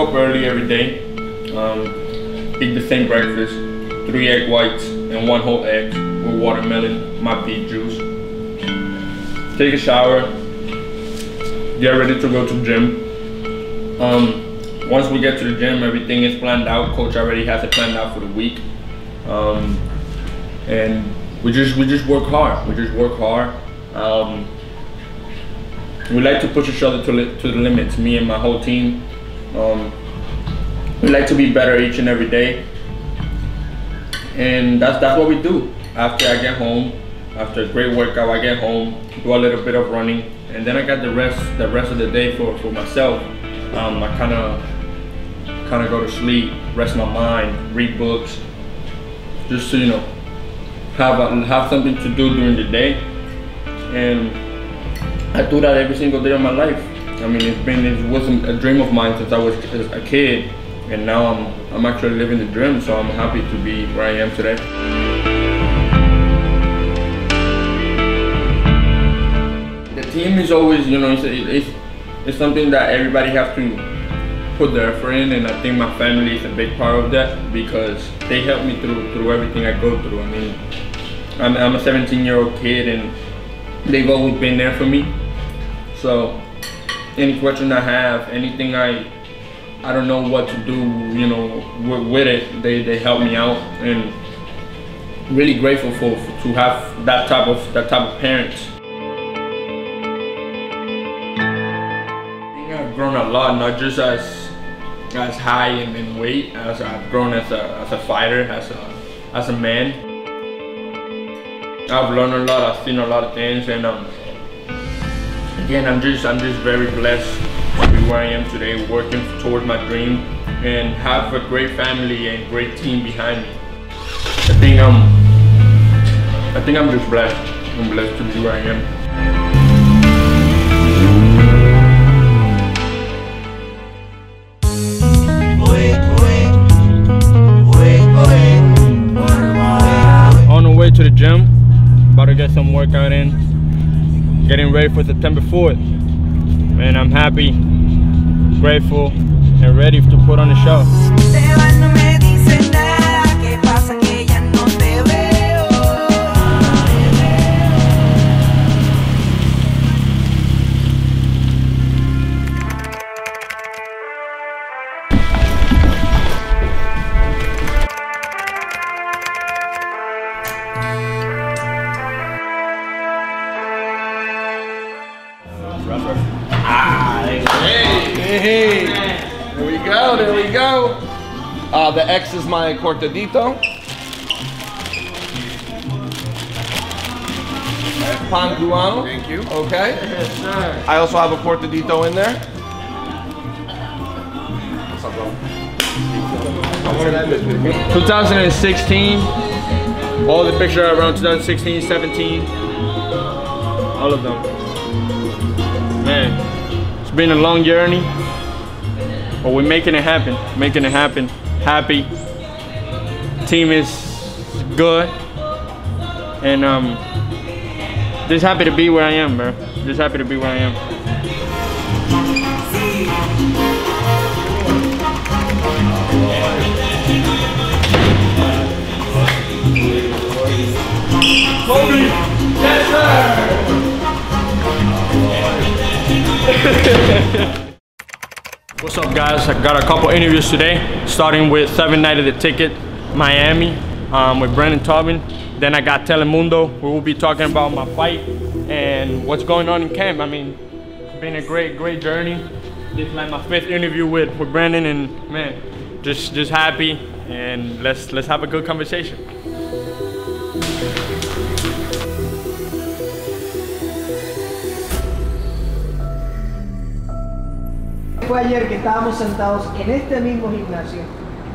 up early every day. Um, eat the same breakfast: three egg whites and one whole egg with watermelon, my beet juice. Take a shower. Get ready to go to the gym. Um, once we get to the gym, everything is planned out. Coach already has it planned out for the week, um, and we just we just work hard. We just work hard. Um, we like to push each other to, to the limits. Me and my whole team. Um, we like to be better each and every day, and that's that's what we do. After I get home, after a great workout, I get home, do a little bit of running, and then I got the rest the rest of the day for for myself. Um, I kind of kind of go to sleep, rest my mind, read books, just to you know have a, have something to do during the day, and I do that every single day of my life. I mean, it's been it wasn't a dream of mine since I was a kid, and now I'm I'm actually living the dream. So I'm happy to be where I am today. The team is always, you know, it's, it's, it's something that everybody has to put their effort in, and I think my family is a big part of that because they help me through through everything I go through. I mean, I'm, I'm a 17 year old kid, and they've always been there for me. So any question I have, anything I I don't know what to do, you know, with, with it, they, they help me out and really grateful for, for to have that type of that type of parents. I've grown a lot, not just as as high in, in weight, as I've grown as a as a fighter, as a as a man. I've learned a lot, I've seen a lot of things and um again I'm just I'm just very blessed to be where I am today, working towards my dream and have a great family and great team behind me. I think I'm I think I'm just blessed. I'm blessed to be where I am. On the way to the gym, about to get some workout in, getting ready for September 4th. Man, I'm happy, grateful, and ready to put on the show. Hey, hey. there we go, there we go. Uh, the X is my cortadito. Pan cubano. Thank you. Okay. Yes, sir. I also have a cortadito in there. What's up, bro? 2016, all the pictures are around 2016, 17, all of them. Man, it's been a long journey, but we're making it happen, making it happen. Happy, team is good, and um, just happy to be where I am, bro. Just happy to be where I am. What's up guys? I got a couple interviews today, starting with seven night of the ticket, Miami, um, with Brandon Tobin. Then I got Telemundo, we will be talking about my fight and what's going on in camp. I mean, it's been a great, great journey. This is like my fifth interview with, with Brandon and man, just just happy and let's let's have a good conversation. Fue ayer que estábamos sentados en este mismo gimnasio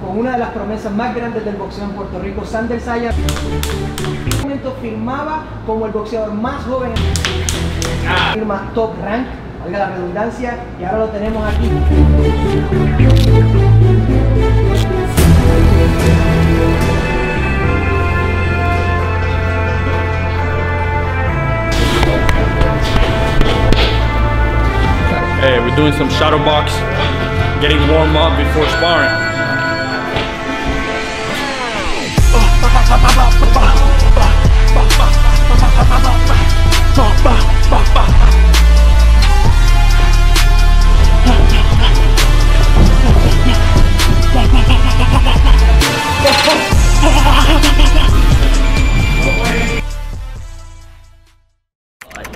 con una de las promesas más grandes del boxeo en Puerto Rico, Sander Sayas. En ese momento firmaba como el boxeador más joven, firma Top Rank, valga la redundancia, y ahora lo tenemos aquí. Doing some shadow box, getting warm up before sparring.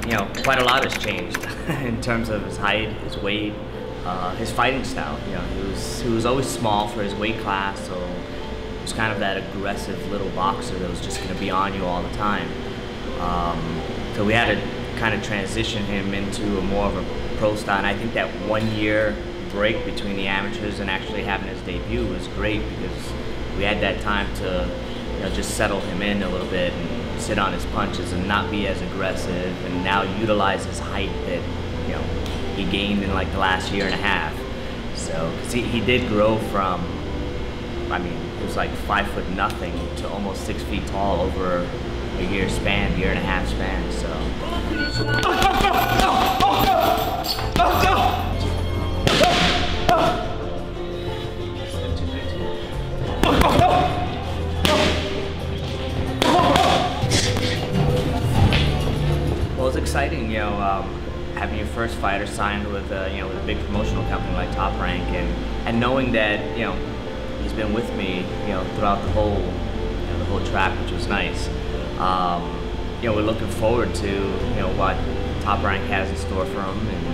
You know, quite a lot has changed in terms of his height, his weight, uh, his fighting style. You know, he was he was always small for his weight class, so he was kind of that aggressive little boxer that was just going to be on you all the time. Um, so we had to kind of transition him into a more of a pro style, and I think that one year break between the amateurs and actually having his debut was great because we had that time to you know just settle him in a little bit and sit on his punches and not be as aggressive and now utilize his height that he gained in like the last year and a half. So he, he did grow from I mean it was like five foot nothing to almost six feet tall over a year span year and a half span so. Well, it's exciting, you know, um, having your first fighter signed with, uh, you know, with a big promotional company like Top Rank, and and knowing that, you know, he's been with me, you know, throughout the whole, you know, the whole track, which was nice. Um, you know, we're looking forward to, you know, what Top Rank has in store for him, and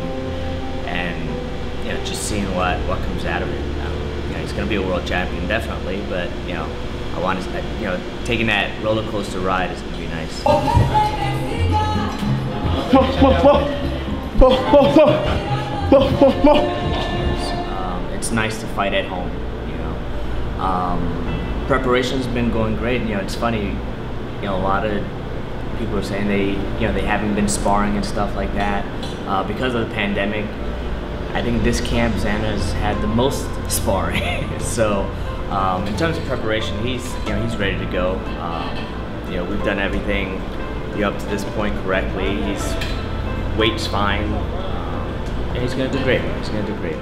and you know, just seeing what what comes out of it. Um, you know, he's going to be a world champion, definitely, but you know, I want to, you know, taking that roller coaster ride is going to be nice. Um, it's nice to fight at home, you know. Um, preparation's been going great. You know, it's funny. You know, a lot of people are saying they, you know, they haven't been sparring and stuff like that uh, because of the pandemic. I think this camp Xander's had the most sparring. so, um, in terms of preparation, he's, you know, he's ready to go. Um, you know, we've done everything you know, up to this point correctly. He's weight's fine. Um, and he's gonna do great. He's gonna do great.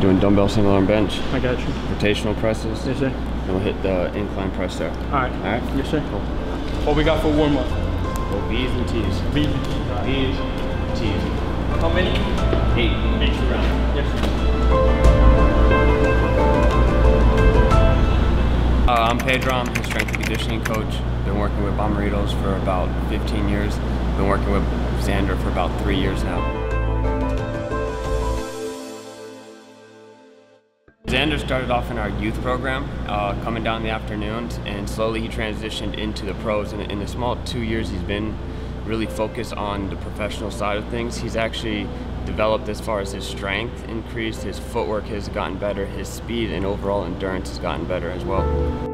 Doing dumbbell single arm bench, I got you. rotational presses, Yes, sir. and we'll hit the incline press there. All right. All right? Yes, sir. What we got for warm up? Go B's and T's. Beat. B's, T's. How many? Eight. Eight round. Uh, I'm Pedro, I'm the strength and conditioning coach. Been working with Bommarito's for about 15 years. Been working with Xander for about three years now. Xander started off in our youth program, uh, coming down in the afternoons, and slowly he transitioned into the pros. And in the small two years he's been really focused on the professional side of things. He's actually developed as far as his strength increased, his footwork has gotten better, his speed and overall endurance has gotten better as well.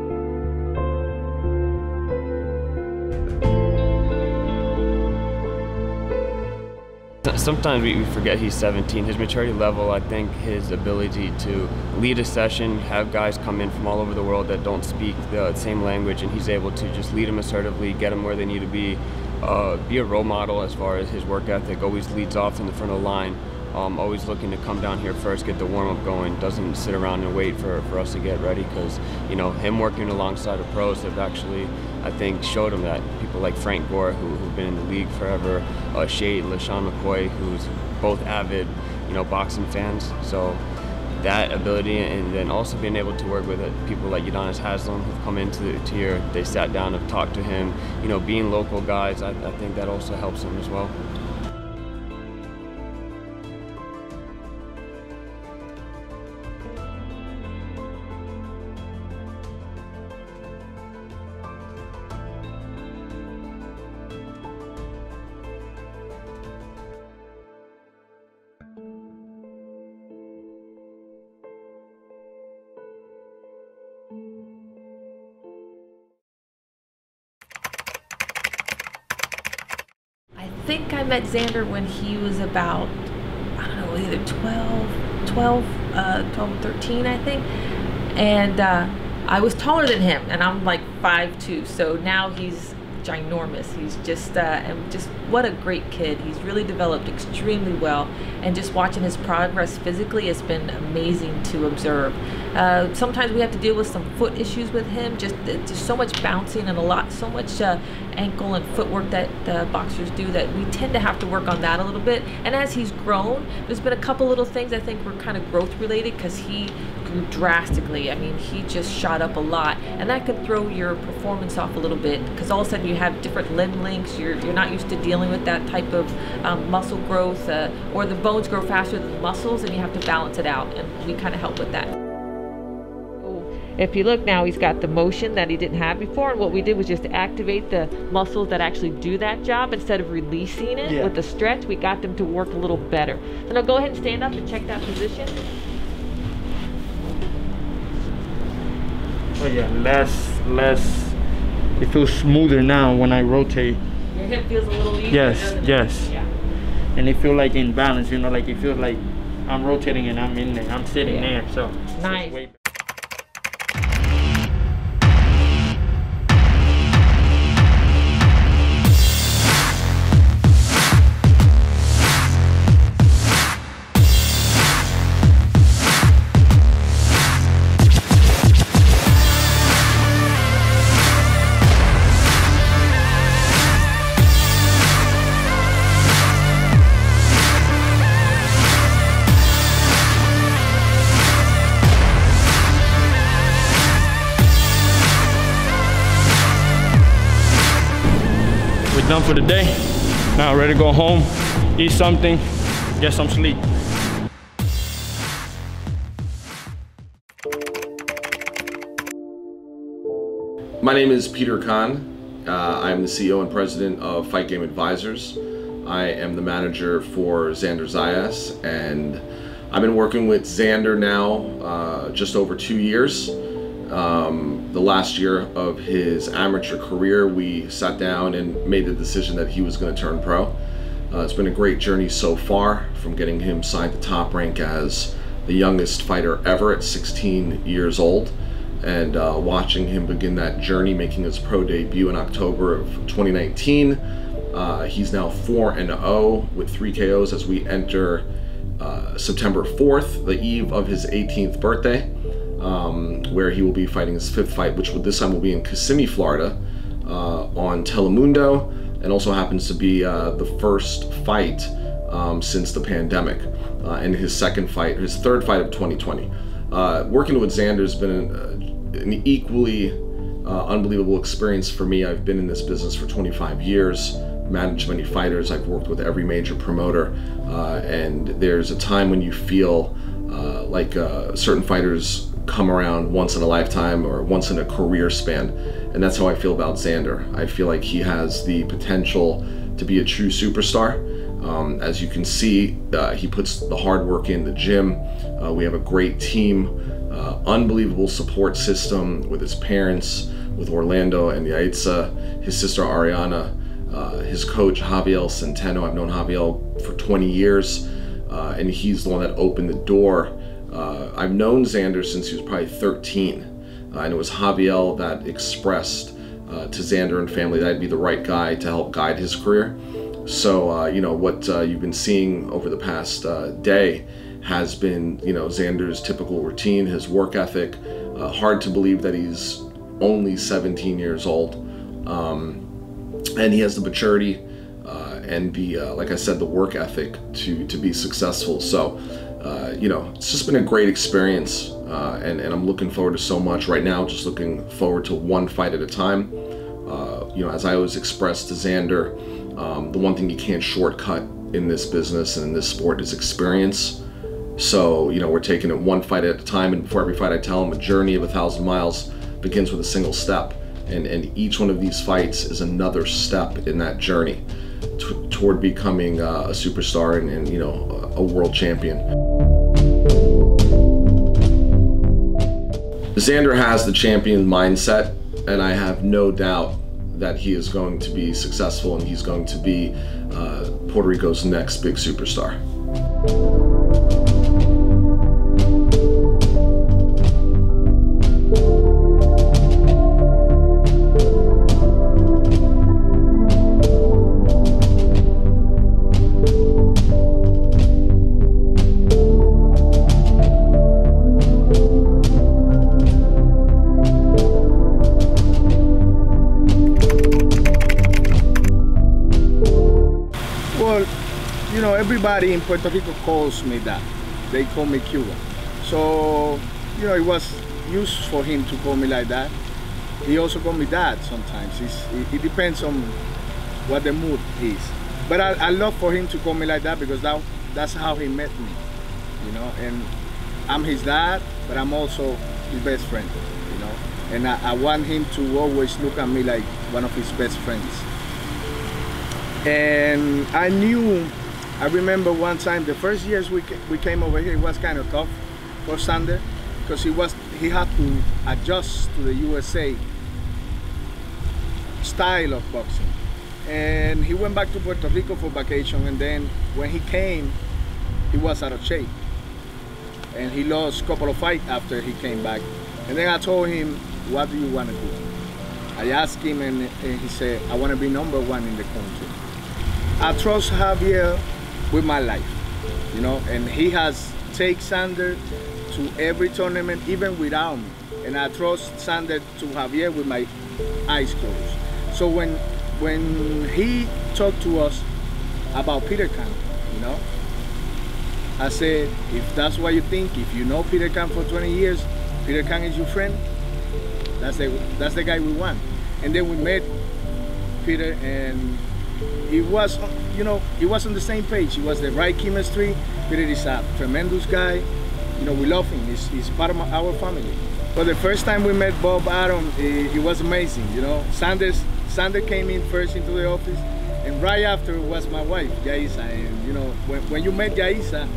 Sometimes we forget he's 17. His maturity level, I think his ability to lead a session, have guys come in from all over the world that don't speak the same language, and he's able to just lead them assertively, get them where they need to be, uh, be a role model as far as his work ethic, always leads off in the front of the line, um, always looking to come down here first, get the warm up going, doesn't sit around and wait for, for us to get ready because, you know, him working alongside of pros have actually, I think, showed him that. People like Frank Gore, who, who've been in the league forever, uh, Shade, LeSean McCoy, who's both avid, you know, boxing fans. So that ability and then also being able to work with uh, people like Udonis Haslem who've come into the, to here, they sat down and talked to him, you know, being local guys, I, I think that also helps him as well. Met Xander when he was about, I don't know, either 12, 12, uh, 12 or 13, I think. And uh, I was taller than him, and I'm like 5'2. So now he's ginormous. He's just, uh, and just what a great kid. He's really developed extremely well, and just watching his progress physically has been amazing to observe. Uh, sometimes we have to deal with some foot issues with him. Just, just so much bouncing and a lot, so much uh, ankle and footwork that the boxers do that we tend to have to work on that a little bit. And as he's grown, there's been a couple little things I think were kind of growth related because he grew drastically. I mean, he just shot up a lot, and that could throw your performance off a little bit because all of a sudden you have different limb lengths. You're you're not used to dealing with that type of um, muscle growth, uh, or the bones grow faster than the muscles, and you have to balance it out. And we kind of help with that. If you look now, he's got the motion that he didn't have before, and what we did was just activate the muscles that actually do that job instead of releasing it Yeah. with the stretch. We got them to work a little better. So now go ahead and stand up and check that position. Oh yeah, less, less. It feels smoother now when I rotate. Your hip feels a little easier. Yes, yes. Yeah. and it feels like in balance, you know, like it feels like I'm rotating and I'm in there, I'm sitting Yeah. there, so Nice. Done for the day. Now ready to go home, eat something, get some sleep. My name is Peter Kahn. Uh, I'm the CEO and president of Fight Game Advisors. I am the manager for Xander Zayas, and I've been working with Xander now uh, just over two years. Um, the last year of his amateur career, we sat down and made the decision that he was going to turn pro. Uh, it's been a great journey so far, from getting him signed to top rank as the youngest fighter ever at 16 years old and uh, watching him begin that journey, making his pro debut in October of 2019. Uh, he's now 4 and 0 with three KOs as we enter uh, September 4th, the eve of his 18th birthday, um, where he will be fighting his fifth fight, which will, this time will be in Kissimmee, Florida, uh, on Telemundo, and also happens to be uh, the first fight um, since the pandemic, uh, and his second fight, his third fight of 2020. Uh, working with Xander has been an, uh, an equally unbelievable experience for me. I've been in this business for 25 years, managed many fighters. I've worked with every major promoter, uh, and there's a time when you feel uh, like uh, certain fighters come around once in a lifetime or once in a career span, and that's how I feel about Xander. I feel like he has the potential to be a true superstar. Um, as you can see, uh, he puts the hard work in the gym. Uh, we have a great team, uh, unbelievable support system with his parents, with Orlando and Yaitza, his sister Ariana, uh, his coach Javier Centeno. I've known Javier for 20 years, uh, and he's the one that opened the door. Uh, I've known Xander since he was probably 13, uh, and it was Javier that expressed uh, to Xander and family that I'd be the right guy to help guide his career. So, uh, you know, what uh, you've been seeing over the past uh, day has been, you know, Xander's typical routine, his work ethic. Hard to believe that he's only 17 years old. Um, and he has the maturity and the, like I said, the work ethic to, to be successful. So, uh, you know, it's just been a great experience. Uh, and, and I'm looking forward to so much right now, just looking forward to one fight at a time. Uh, you know, as I always expressed to Xander, um, the one thing you can't shortcut in this business and in this sport is experience. So, you know, we're taking it one fight at a time, and before every fight, I tell him a journey of a thousand miles begins with a single step. And, and each one of these fights is another step in that journey toward becoming uh, a superstar and, and, you know, a world champion. Xander has the champion mindset, and I have no doubt that he is going to be successful and he's going to be uh, Puerto Rico's next big superstar. Everybody in Puerto Rico calls me that. They call me Cuba. So, you know, it was used for him to call me like that. He also called me dad sometimes. It, it depends on what the mood is. But I, I love for him to call me like that because that, that's how he met me, you know. And I'm his dad, but I'm also his best friend, you know. And I, I want him to always look at me like one of his best friends and I knew, I remember one time, the first years we, we came over here, it was kind of tough for Xander because he was he had to adjust to the USA style of boxing. And he went back to Puerto Rico for vacation, and then when he came, he was out of shape, and he lost a couple of fights after he came back. And then I told him, "What do you want to do?" I asked him, and, and he said, "I want to be number one in the country." I trust Javier with my life, you know, and he has take Xander to every tournament, even without me. And I trust Xander to Javier with my eyes closed. So when when he talked to us about Peter Kahn, you know, I said, if that's what you think, if you know Peter Kahn for 20 years, Peter Kahn is your friend, that's the that's the guy we want. And then we met Peter and he was, you know, he was on the same page. He was the right chemistry. Peter is a tremendous guy. You know, we love him. He's, he's part of my, our family. But the first time we met Bob Arum, it, was amazing. You know, Xanders, Xander came in first into the office, and right after was my wife, Yaisa. And you know, when, when you met Yaisa,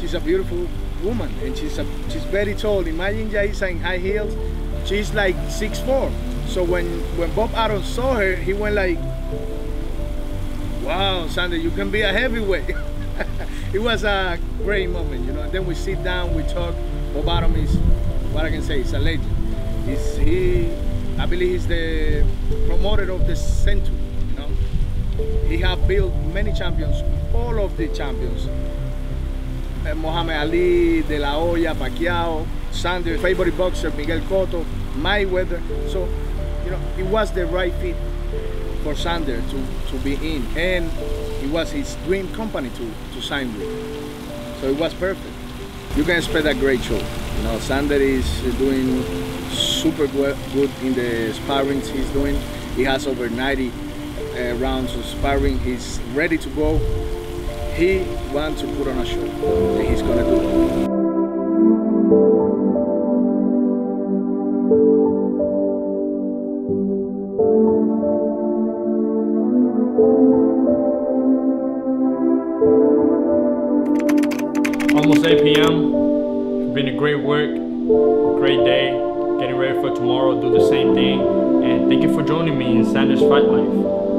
she's a beautiful woman, and she's a, she's very tall. Imagine Yaisa in high heels. She's like 6'4". So when when Bob Arum saw her, he went like, wow, Xander, you can be a heavyweight. it was a great moment, you know. And then we sit down, we talk. Bob Arum is, what I can say, he's a legend. He's, he, I believe he's the promoter of the century, you know. He have built many champions, all of the champions. Uh, Muhammad Ali, De La Hoya, Pacquiao, Xander, favorite boxer, Miguel Cotto, Mayweather. So, you know, it was the right fit for Xander to, to be in and it was his dream company to, to sign with. So it was perfect. You can expect a great show. You know, Xander is doing super good in the sparrings he's doing. He has over 90 uh, rounds of sparring. He's ready to go. He wants to put on a show and he's gonna do it. Almost 8 p.m. It's been a great work, great day. Getting ready for tomorrow, do the same thing. And thank you for joining me in Xanders Fight Life.